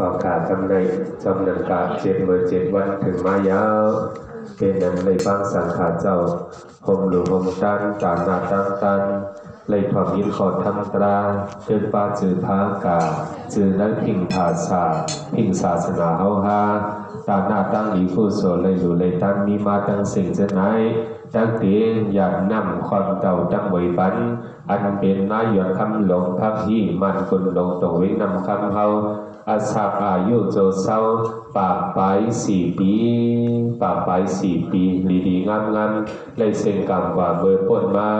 ออกาศกำในจำนันกาเจ็ดเมื่อเจ็ดวันถึงมายาวเป็นนั้นในบางสังขารเจ้าหมหลวงหมตันกานาตังตันเลยถอมยินขอทำตราเดินปาจือพากาจือนั้นพิงภาษาพิงศาสนาเฮาฮาตาหน้าตั้งอีผู้โสเลยอยู่เลยตั้งมีมาตั้งสิ่งจะไหนตั้งเตียงอยากนำความเก่าตั้งไว้ปันอันเป็นนายอดคำหลงพักที่มันคนลงตรงวินำคำเฮา อาสาอายุโจเศร้าปากไปสี่ปีปากไปสี่ปีดีดีงามงามเลยเส้นกรรมกว่าเบอร์ปนมา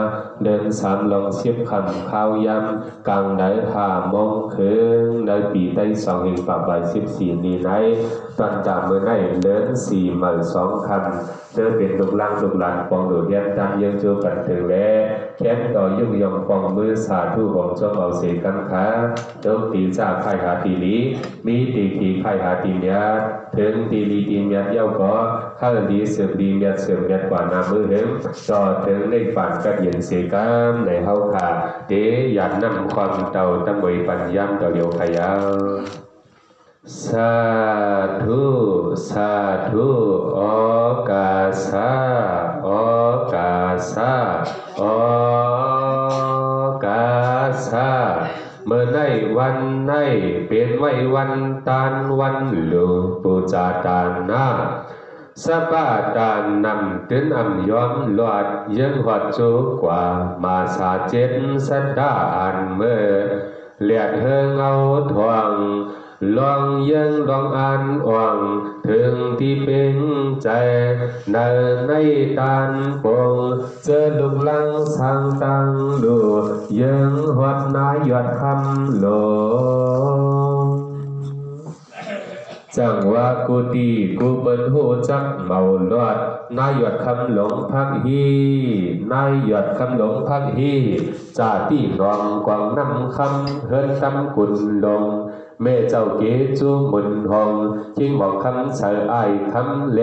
เดินสามลองเชียบคำข้าวยำกลางได้หามองเคืองได้ปีได้สองเองปากไปสิบสี่นี้ไหนตอนจากเมื่อไหนเดินสี่หมื่นสองคำเจอเป็นลูกล่างลูกหลานปองดูเรียนตามยังเจอกันถึงแล้ว แค้นต่อยุ่งยองปองมือสาธุของเจ้าเอาเสกันขาเจ้าตีจ่าไข่หาตีลีมีตีขีไข่หาตีเมียถึงตีลีตีเมียเย้าก็ข้าดีเสือดีเมียเสือเมียกว่านามือเห็นต่อถึงเลขฝันกัดเย็นเสกันในเฮาขาเดอยากนำความเต่าตั้งไว้ปัญญามต่อเดียวขยาว สาธุสาธุโอกาสาโอกาสาโอกาสาเมื่อในวันในเป็นไว้วันตานวันหลูปูจาตานนาสปาตานนำตึนอำยอมลอดยังหอดจูกว่ามาสาเจ็ดสันดาอันเมื่อเลียดเฮงเอาทวง ลองยังลองอ่านอ่องถึงที่เป็นใจในในตานปงเจอลุกลังสังตังดูยังหดนายอดคำโลจังว่ากูดีกูเปิ้นหูจักเมาลอดนายอดคำหลงพักฮีนายอดคำหลงพักฮีจาที่รองกวางนำคำเฮินคำกุนลง แม่เจ้าเกจูมุนหองจิงบอกคำเสอไอายคำแล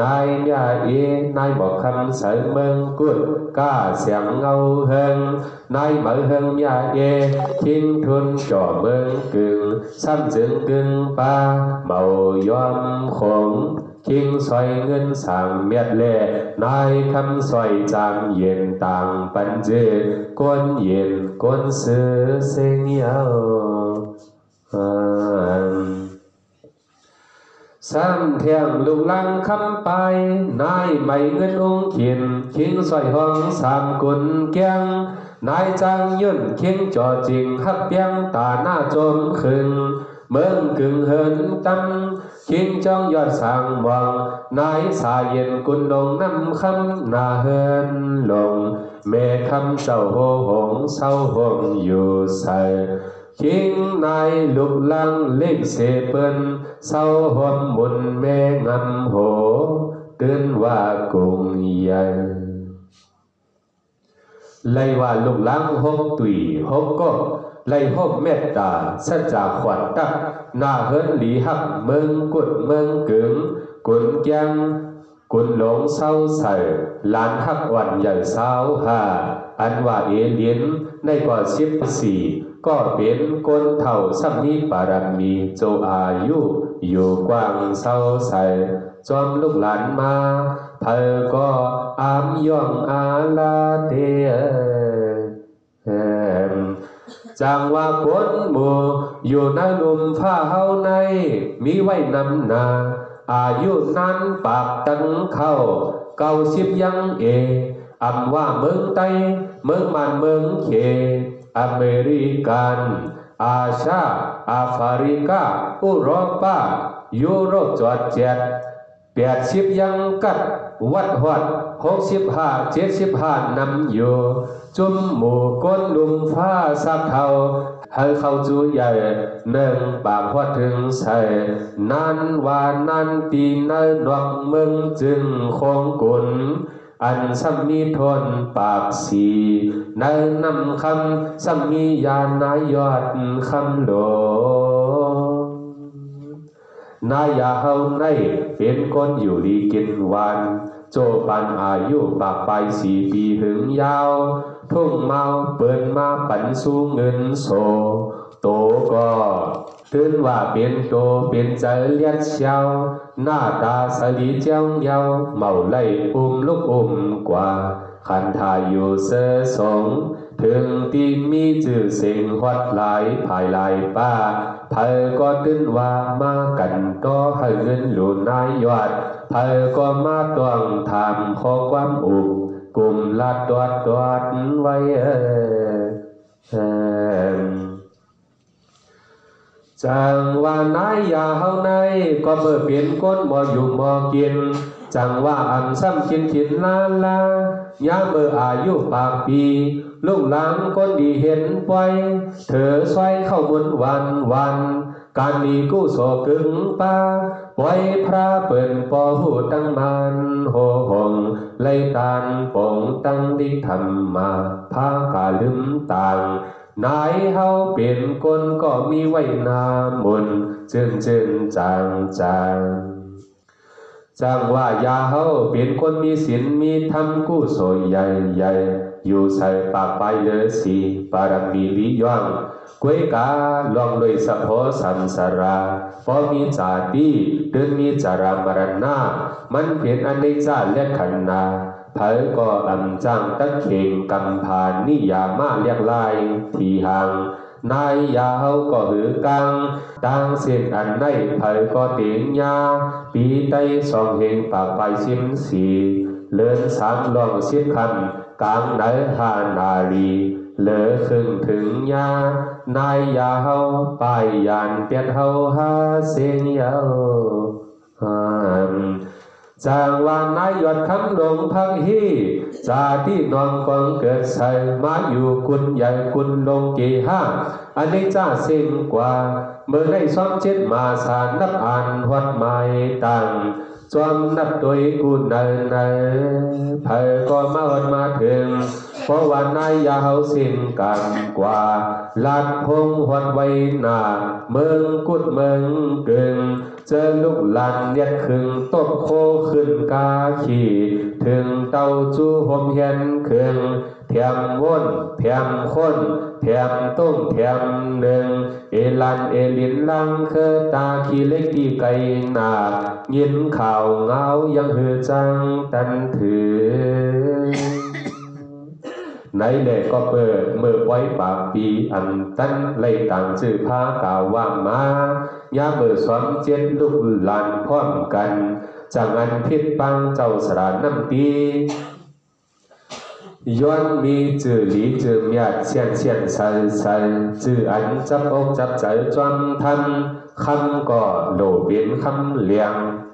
นายยาเอนายบอกคำเสอเมืองกุดก้าเสียงเงาเฮงนายเหมือเฮงยาเอทิ้งทุนจ่อเมืองกึ่งซ้ำจึงกึ่งป้าเมายอมคงคิงซอยเงินสั่งเมียดเล่นายคำซอยจางเย็นต่างปันเจก้นเย็นก้นซื้อเสียงเยา สามเทียงลุงลังคำไป นายไม่เงินองค์ขินคิงซอยห้องสามกุนเกียง นายจางยุ่นคิงจอจริงฮับเปียงตาหน้าจมขึ้นเมืองกึ่งเหินตั้มคิงจ้องยอดสร้างวัง นายสาเย็นกุนลงน้ำคำนาเฮินลง แม่คำเจ้าโหหงเศร้าหงอยู่ใส่ คิงนายลุกลังเล็กเสเปิ้นเศร้าหอมมุนแม่งำโหตื่นว่ากุงใหญ่ไลว่าลุกล้างหกตุยหกก็ไลหกเมตตาสัจจาขวัญตักนาเฮินหลีหักเมืองกุดเมืองเกึงกุนแกงกุนหลงเศร้าใส่ลานหักวันใหญ่เศร้าหาอันว่าเอเลียนในก่อสิบสี่ ก็เป็นคนเท่าสัมมีปารมีโจอายุอยู่กว้างเศร้าใสจอมลูกหลานมาเพอก็อามย่องอาลาเตียแจังว่าคนหมู่อยู่ในหลุมผ้าเฮาใน มีไว้นำนา อายุนั้นปากตังเข้า เก้าสิบยังเออำว่าเมืองไตเมืองมันเมืองเข อเมริกันอาชาแอฟริกาอุโรปายุโรปจอดเจ็ดแปดสิบยังกัด วัดหอดหกสิบห้าเจ็ดสิบห้านำอยู่ จุมหมู่ก้นลุมฟ้าสักเทาให้เข้าจูใหญ่หนึ่งปากพอถึงใส่นั้นว่านั้นตีเนดอกมืองจึงคงกุน อันสัมมีทนปากสีในนำคำสัมมียานายอดคำโลนายาเฮาในเป็นคนอยู่ดีกินวัน โจปันอายุปากไปสี่ปีถึงยาว ทุ่งเมาเปิดมาปันสู้เงินโซ โตก็ ถึงว่าเป็นโตเป็นใจเลียดเชียวหน้าตาสลีเจ้าเยาเมาไล่อุ้มลูกอุ้มกว่าขันทาอยู่เสอสงถึงที่มีจื่อเสียงฮอดหลายภายหลายป้าเพอก็ตึ้นว่ามากันต่อให้เงินหลุนนายยอดเพอก็มาต้องทำขอความอุกกลุ่มลาดตัวตัวไว้เออเอิ่ม จังว่านายยาเฮาในก็เมื่อเปลี่ยนก้นบ่อยู่บ่กิน จังว่าอันซ้ำกินกินลาลายามเมื่ออายุปากปีลูกหลานคนดีเห็นป่อยเธอสวยเข้าบนวันวันการมีกู้โศกึงป้าปล่อยพระเปิ่นปอหูตั้งมันโหหงไล่ตานปงตั้งดิธรรมาพากาลืมต่าง นายเฮาเป็นคนก็มีไว้นามนต์จึนจึนจางจางจังว่ายาเฮาเป็นคนมีศีลมีธรรมกู้โสยใหญ่ใหญ่อยู่ใส่ปากไปเลยสีปารมีลิย่องกวยกาลองเลยสะโพสันสราพอมีจาดีเดินมีจารามรณามันเพียนอันในจาและขันนา เผยก็อำจังตะเข่งกำพานนิยามาเรียกลายทีหังนายยาวก็หือกังดังเส้นอันในเผยก็เตียงยาปีไตสองเหงปากไปสิมสีเลินสามลองสิบคำกลางไหนหานาลีเหลือครึ่งถึงยานายยาวไปยานเปียดเฮาหาเสียงยาว จางวานนายยอดคำลงพังฮีจาที่นอนกองเกิดใส่มาอยู่คุณใหญ่คุณลงกี่ห้าอันนี้จ้าสิ้นกว่า เมื่อได้ซ้อมเจ็ดมาสารนับอ่านวัดไม่ตังจอมนับโดยกูเนินเนเผยก็มาวันมาถึง เพราะวันนายยาวสิ้นกันกว่าลาดพงหวนไว้หน้าเมืองกุดเมืองกึ่งเจอลูกหลานเลียดขึงตบโคขึ้นกาขี่ถึงเต้าจูหมเฮียนขึงเทียมว่นเทียมคนเทียมต้มเทียมหนึ่งเอลันเอลินลังเคอตาขี้เล็กที่ไกลหนายินข่าวเงายังหือจังตันถือ ในเด็กก็เปิดเมื่อไว้ปากปีอันตั้นไล่ต่างชื่อพาก่าวว่ามายาเมื่อสอนเจ็ดลูกหลานพร้อมกันจังอันพิษปังเจ้าสระน้ำตีย้อนมีจื่อหลีจื่อเมียเชียนเชียนใส่ใส่จื่ออันจับอกจับใจจวนทันคำก็โดเป็นคำเลียงหมอกก็โดเป็นหมอกเสียงมือก็โดเป็นมือเสียงยอดก็ให้เป็นยอดเสียง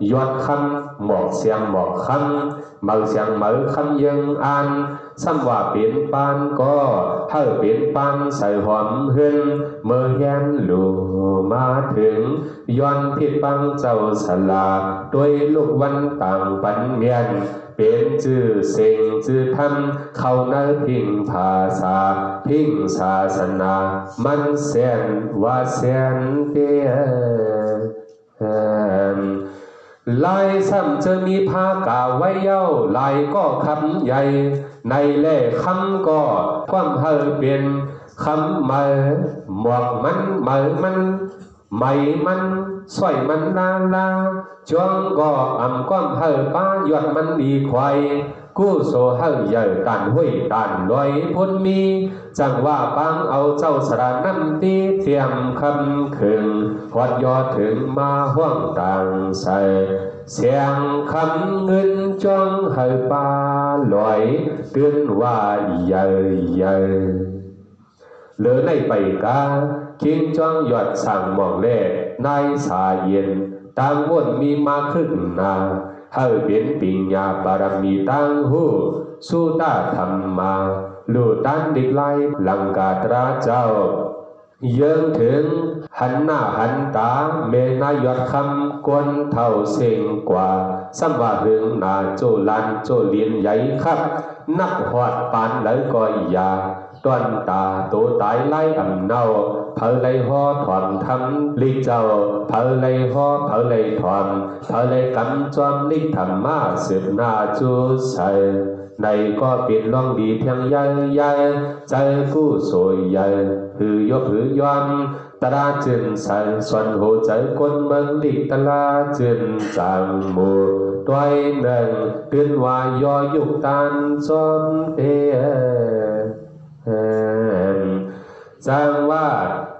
ยมเมาเกินให้นเอดเสียงยอดคำหมอกเสียงหมอกคำมือเสียงมือคำยังอ่านซ้ำว่าเป็นปานก็ให้เป็นปานใส่หอมหึนเมื่อแยนลูมาถึงย้อนผิดปังเจ้าสลาด้วยลูกวันต่างปันเมียนเป็นจื่อเสียงจื่อทำเข้าในพิงภาษาพิงศาสนา มันแสนว่าแสนเปียน ลายซ้ำจะมีผ้ากาไว้เย้าลายก็คำใหญ่ ในเล่คำก็ความเฮอเป็นคำมาหมวกมันเมามันไม่มันสวยมันลาลาจวงก็อ่ำความเฮอป้ายอดมันดีควาย กู้โซเฮอใหญ่ตันห้วยตันลอยพ้นมี จังว่าปังเอาเจ้าสระน้ำตีเทียมคำขึงหอดยอดถึงมาห้วงต่างใส่เสียงคำเงินจ้องให้ปลาลอยเตือนว่าใหญ่ใหญ่เหลือในไปกาคิงจ้องหยอดสั่งมองแล่นายสาเย็นต่างวนมีมาขึ้นนา ให้เป็นปิญญาบารมีตั้งหูสู้ตาธรรมาลูตันดิกไลลังกาตราเจ้า เยิงถึงหันหน้าหันตาเมนายอดคำกวนเท่าเสียงกว่าสัมว่าหึงนาโจลันโจเลียนใหญ่ครับ นักหอดปานแล้วก็อย่า toàn tà tổ tái lai ẩm 跑来喝ก汤，你就跑来喝跑来团，跑来感装你他妈是าจู？ใสในก็เป็นล่องดีเทียงใหญ่ใจกู้สวยใหญ่หือยกหือย้อนตราจึงใส่ส่วนหัวใจคนเมืองลิตลาจึงจังหมู่ด้วยหนึ่งตื่นวายยอยุกตันจนเอจังว่า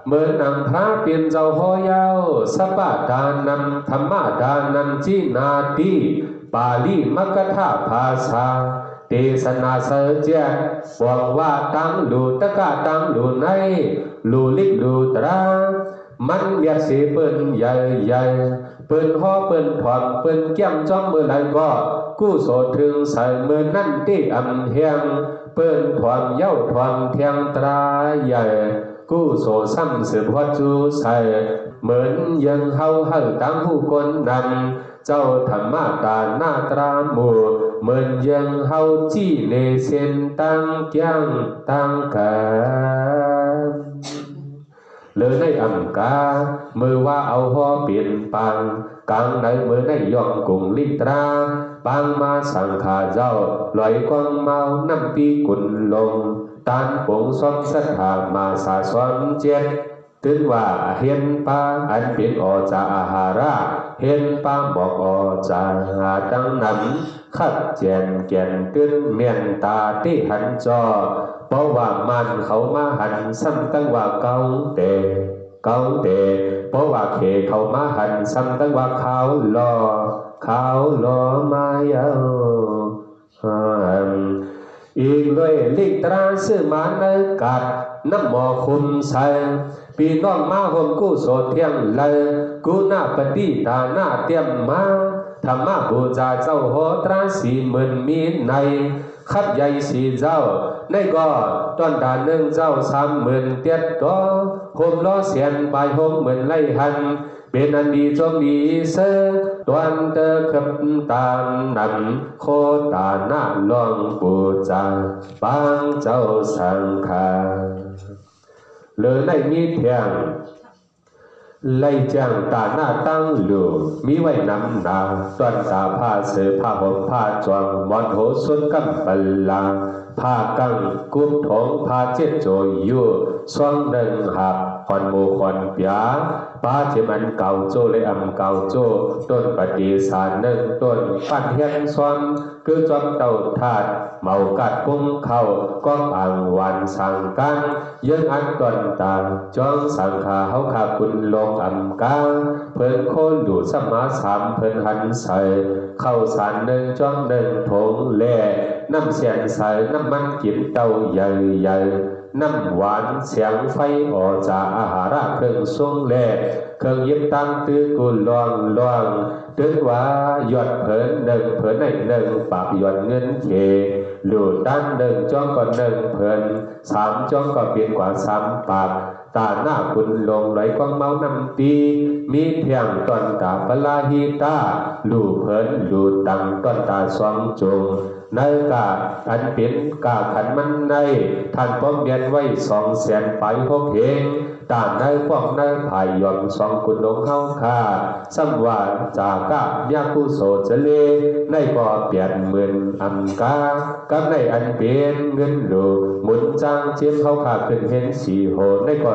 เมื่อนำพระเปลี่ยนเจ้าหอยาวสัปดานันธรรมดานันจีนาตีปาลีมักถาภาษาเทศนาเสเจหวังว่าตั้งดูตะกะตั้งดูในลูลิกดูตรา มันเบียเสีเปิ้นใหญ่ใหญ่เปิ้นห่อเปิ้นถอมเปิ้นแก้มจ้อมเมื่อไรก็ กู้โสถึงใส่เมื่อนั่นที่อำเฮียง เปิ้นถอมเย้าถอมเทียงตราใหญ่ กู้โสซ้ำสืบวัดจูใส่เหมือนยังเฮาเฮาตั้งหูคนนำเจ้าธรรมะตาหน้าตราหมู่เหมือนยังเฮาจี้เลเซนตั้งเกียงตั้งกันเลยในอังกามือว่าเอาหอเปลี่ยนปังกลางในมือในยองกุงลิตราปางมาสังขาเจ้าลอยกวางเมาน้ำปีกุนลง ตานปงซ้อนสัทธามาสาซ้อนเจ็ดถึงว่าเห็นปาอันเป็นออจาอาหาระเห็นปาบอกออจาหาดังนั้นขัดแจนแก่นตึ้นเมียนตาที่หันจอเพราะว่ามันเขามาหันซ้ำตั้งว่าเกาเตเกาเตเพราะว่าเขเขามาหันซ้ำตั้งว่าเขาลอเขาลอมาเยา อีกเลยลิตราสื่อมาในกัดน้ำหมอคุมใส่ปีน้องมาหมกู้โสเทียงเลยกูหน้าปฏิตาหน้าเตียมมาธรรมะบูชาเจ้าโหตราสีหมื่นมีในขับใหญ่สีเจ้า ในก็ตอนดานหนึ่งเจ้าสามหมื่นเตียดก็โฮมล้อเสียนไปโฮมเหมือนไล่หัน เป็นอันดีจงดีเสตวันเตอขับตามนำโคตานาลองปูจาบางเจ้าสังขารเลยในมีเพียงไล่จังตาหน้าตั้งหลูมีไว้นำนาตวนตาผ้าเสือผ้าห่มผ้าจวงมอนโหสุนกำปัลลาผ้ากังกุมถงผ้าเจ็ดโจยอยู่ส่วนหนึ่งหับคอนโมคอนปีย ป้าที่มันเก่าโจเลยอำเก่าโจต้นปฏิสารหนึ่งต้นปันเฮียนซ้อนคือจอมเต่าถาดเมากัดปุ้งเข้าก็อ่างวันสังกันยังอันตอนต่างจ้องสังขาเขาขาคุณลงอำกาเพิ่นโคนดูสมาสามเพิ่นหันใส่เข้าสารหนึ่งจ้องหนึ่งถงแล่น้ำเสียนใส่น้ำมันกินเต้าใหญ่ใหญ่ น้ำหวานเสียงไฟออกจากอาหารเครื่องทรงแลเครื่องยิบตั้งตื้อกุลลองลองถึงว่าหยดเผินหนึ่งเผินในหนึ่งปากหยดเงินเคหลุดด้านหนึ่งจ้องก่อนหนึ่งเผินสามจ้องก็เปลี่ยนกว่าสามปาก ตาหน้าคุณลงไหลกองเมานำตีมีเพียงตอนตาปลาฮีตาลู่เผินลู่ตังตอนตาสองจงในกาอันเป็นกาขันมันในท่านป้อมเรียนไว้สองแสนไปหกเองตาในพวกในภายยอนสองกุณลงเฮาคาสัมวาจากกะยาคุโสเจเลในบ่อเปลี่ยนหมื่นอันกากับในอันเป็นเงินหลูหมุนจังเจียมเข้าขาขึ้นเห็นสีโหในก่อ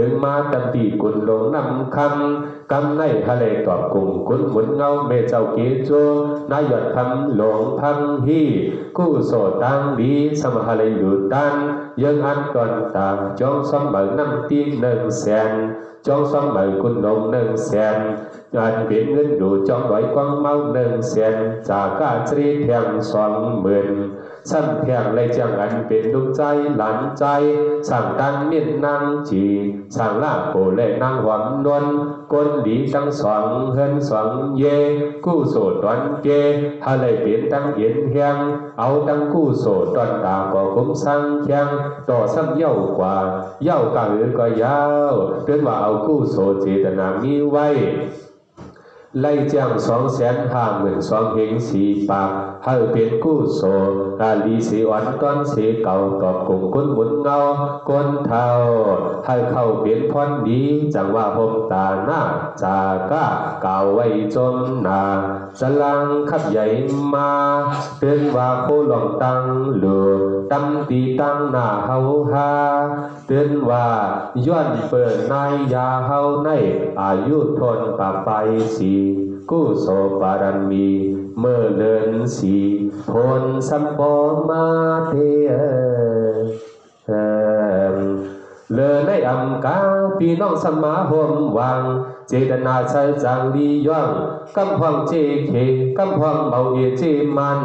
องมาตำเป็นเมืองกึ่งถึงมาตันตีกุลลงนำคำกำในทะเลตอบกุ่งกุนหมุนเงาเมเจ้าเกโจนายดคำหลงพังฮีกู้โสตังดีสมหะเลยหลุดดันยังอันตอนต่างจองสมบัติน้ำตีหนึ่งแสนจองสมบัติกุนลงหนึ่งแสนงานเปลี่ยนเงินดูจองไว้กวางเมาหนึ่งแสนจากกาจรีเพียงสองหมื่น ซ้ำเพียงเลยจังอันเป็นลูกใจหลานใจสั่งดันเมียนนางจีสั่งลาโกเลยนางหวังนวลก้นหลีตั้งสองเฮินสองเย กู้โสดตอนเกฮาเลยเป็นตั้งเย็นเฮียงเอาตั้งกู้โสดตอนตาก็คุ้มสั่งเคียงต่อซ้ำเย้ากว่าเย้ากะหรือก็ยาวเตือนว่าเอากู้โสดเจตนามีไว้ ไล่จ้างสองแสนห้าหมื่นสองเหงสีปากให้เป็นกู้โสอาลีสีอ่อนก้อนสีเก่าตอบกลุ่มกุนหมุนเงาก้นเท้าให้เข้าเปลี่ยนพรดีจังว่าพมตาหน้าจาก้าเก่าไว้จนนา สลังขับใหญ่มาเตือนว่าโคหลองตังหลูตำตีตั้งหน้าเฮาฮาเตือนว่าย้อนเปิดนายยาเฮาในอายุทนปะไปสีกู้โสปารมีเมื่อเลินสีพลสัมปอมาเทเอ เลอในอำกาพี่น้องสมาหมวัง เจตนาใช้จางลีย่องกำพองเจเคกำพองเบาเอเจมัน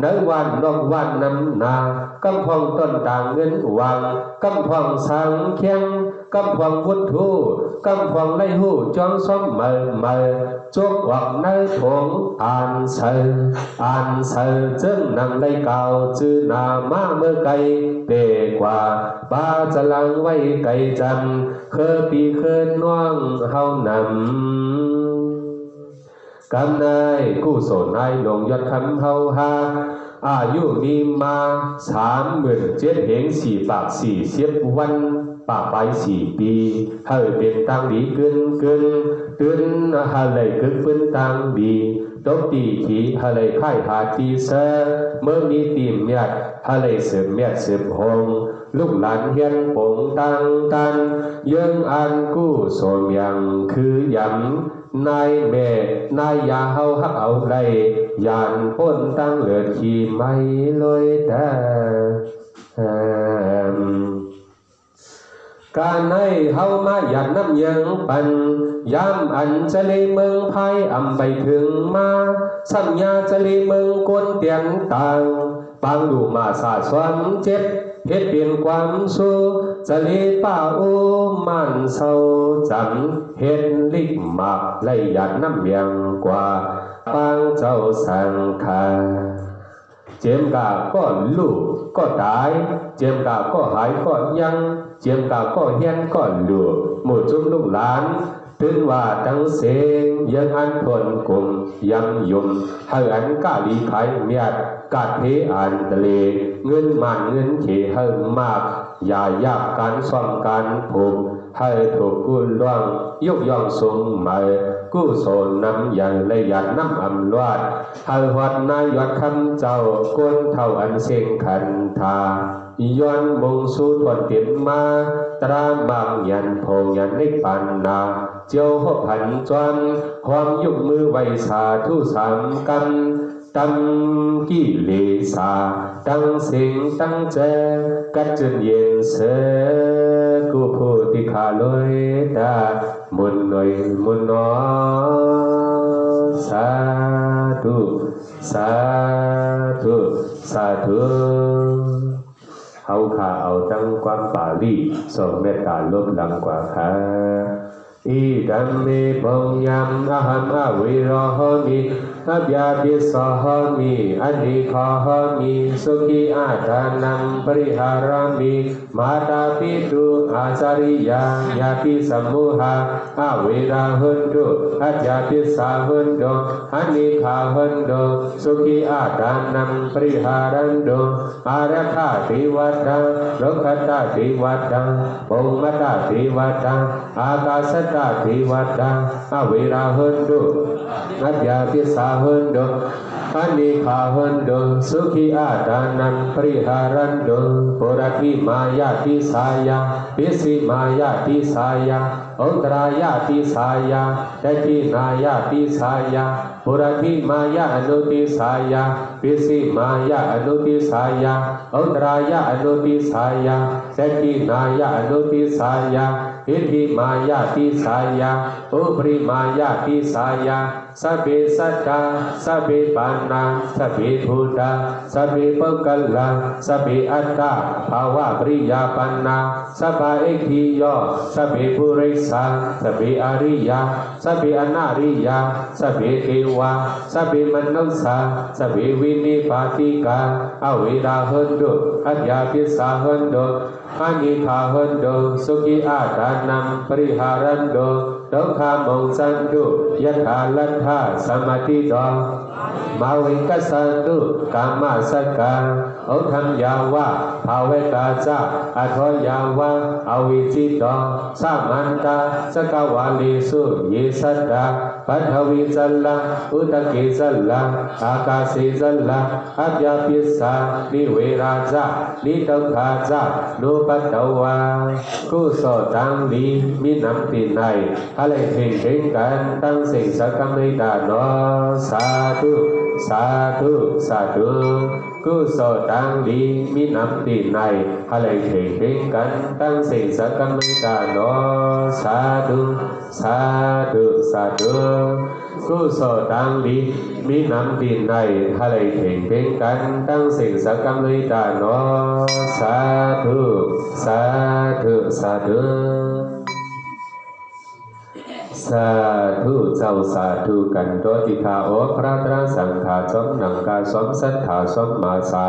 ในวันนอกวันน้ำนากำพองต้นต่างเงินวังกำพองสังเคียงกำพองวุฒูกำพองในหูจ้องสมเมเมอเสออ่านเสอจึงนำในเก่าจือนามาเมื่อ ไกลเปกว่าบาจะลังไว้ไกลจันเคอปีเคยน้องเฮานำกำนายกู้โสนายลงยอดคำเฮาฮาอายุมีมาสามหมื่นเจ็ดเหงสี่ปากสี่เสียบวันปากไปสี่ปีเฮ้เป็นตังดีเกินเกิน ตือนฮาเลยกึกเป็นตังดีตบตีขีฮาเลยค่หาทีเซเมื่อมีตีมเมียดฮาเลยเสือเมียดเสือหงลูกหลานเฮียนปงตังตันยังอันกู้สมยังคือยำนายแม่นายยาเฮาฮักเอาไรยานพ้นตั้งเหลือขี่ไม่เลยแต่การให้เฮามาหยัดน้ำยังปัน่น เจ็บเฮ็ดเปลี่ยนความสู้จะเลป้าอูมันเศร้าจำเฮ็ดลิกหมากไล่หยัดน้ำยังกว่าปังเจ้าสังคาเจมกาก็ลูก ต้นถึงว่าตั้งเสงยังอันทนกลุ่มยังยมให้อันกาลีไขเมียดกาเทอันทะเล เงินมันเงินเขเฮิมมาก อย่ายากการซ่อมการผูกให้ถูกกุลล่วงยกย่องสูงใหม่กู้โสนน้ำยังละยันน้ำอำลวดให้วัดนายอดคำเจ้าก้นเท่าอันเสียงขันทาย้อนมงสู่ทวนเต็มมา ตรามบางยันโพยันในปันนา เจียวหบผันจวนความยุกมือไว้สาธุสามกันตั้งกิเลสาตั้งสิงตั้งเจกัจจนเย็นเสกูผู้ที่ขาลอยตามุนหน่อยมุนนอสาธุสาธุสาธุ เฮาขาเอาตั้งความปาลีส่งเมตตาลบลังกว่าค่ะอิดัมเมปงยัมอะหังอะวิโรหมิอัพยาปิสหมิอันนิคหมิสุขีอาทานังปริหารามิมาตาปิตุอาจาริยังยาปิสัมมุหะอาเวราหุนตุอัจยาปิสาหุนโดอันนิคาหุนโดสุขีอาทานังปริหารันโดอารัคาติวัตตังโลกัตตาติวัตตังปุม มตาติวัตตังอากาศตาติวัตตังอ เวราหุนตุอัจยาปิสาหุนโดอันนิคาหุนโดสุขี อาทานังปริหารันโดปุรติมายาติสายาปิสิมายาติสายา अनिखाहन्तो सुखि आदानं परिहारन्तो ဒုက္ခမုံစံတုယထာလထသမတိတော มายาอนุติสายาปิสิมายาอนุติสายาอุตรายาอนุติสายาเตตินายาอนุติสายาเ อิทิมายาติสายาอุปริมายาติสายาสัพเพสัตตาสัพเพปานาสัพเพภูตาสัพเพปกัลลาสัพเพอัตตาภาวะปริยาปันนาสัพพะเอกทิโยสัพเพปุริสาสัพเพอริยาสัพเพอนาริยาสัพเพเทวาสัพเพมนุสสาสัพเพวินิปาติกาอเวราหันตุอัจญาปิสาหันตุ อานิคาหันโดสุขีอาตานังปริหารันโดดอกขามงสันตุยะถาลัทธาสมาธิโดมาวิกัสสันตุกามาสกาอุทัมยาวะภาเวกาจาอัทยาวะอวิจิตโตสามันตาสกาวาลิสุเยสัตตาปัทวิจัลลังอุตเกจัลลังอากาเสจัลลังอัจญาปิสสานิเวราจานิตงคาจา นุปัตตวากุศลตังดีมีน้ำตีนในอะไรเพ่งเพ่งกันตั้งสิ่งสักกรรมิตาโนสาธุ สาธุสาธุกุศลตังดีมีน้ำตีนในอะเพ่งเพ่งกันตั้งสิ่งสักกรรมิตาโนสาธุสาธุสาธุกุศลตังดีมีน้ำตีนในอะเพ่งเพ่งกันตั้งสิ่งสักกรรมิตาโนสาธุสาธุสาธุ สาธุเจ้าสาธุกันโดติคาโอพระตรัสังฆาสมนังกาสมสัทธาสมมาสา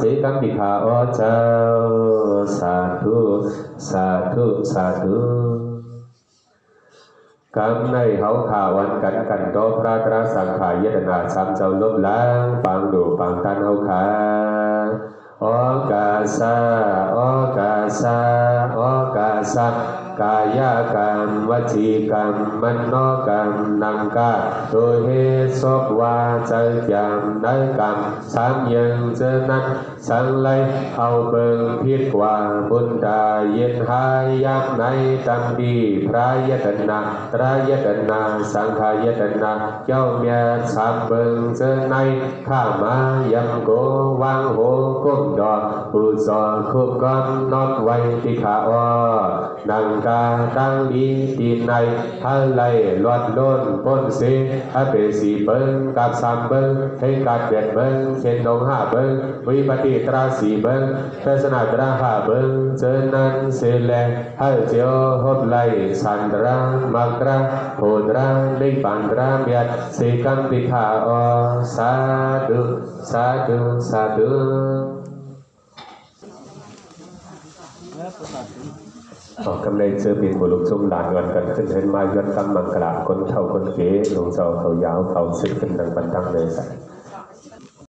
สิ่งเจอเจอไว้เลยซิมป็นในก่อนย้อนจีเจ็ดคำใบพรูไล่ไข่อองไข่ตีเลตาหน้าตั้งตั้งสงหดถึงตีวัดตีจ้องก็ให้เฮ็ดเป็นกายยากู้โสให้เป็นตั้งเสื้อมากเอาข้งสากัดเย็นกูก็กูคนแข้งตอนอยากัดอเจ้าสาธุสาธุสาธุกำในเขาข่าวันกันกันโตพระตราสังขายตนาสามเจ้าลบล้างปางดูปางตันเขาขาโอกาสาโอกาสาโอกาสา กายกรรมวจีกรรมมโนกรรมนังกาโดยเหตุศพวาใจจำได้กรรมสามยังเจอนั้นสังไลเอาเบิงพิษกว่าบุญตาเย็นหายยักในตัมดีพระยตนาตรายตนาสังขายตนาเจ้าเมียสามเบิงเจอในข้ามายังโกวังโหก้มดอกปูซอคุบก้อนนอดไว้ที่ขาอ้อนังกาตั้งดีตีนในฮัลไลลอดล้นพ้นเสฮะเปสีเบิ้งกับสามเบิ้งให้กัดเด็ดเบิ้งเช่นนงห้าเบิ้งวิปฏิตราสีเบิ้งเทศนาตราห้าเบิ้งเจอนันเสแลฮัลเจียวฮบไลสันตรามักราโหตราลิปันตราเมียดสีกัมติขาอสาธุ สาธุสาธุออกกำไรเจอเป็นบุรุษสุ่มหลานกันกันขึ้นเห็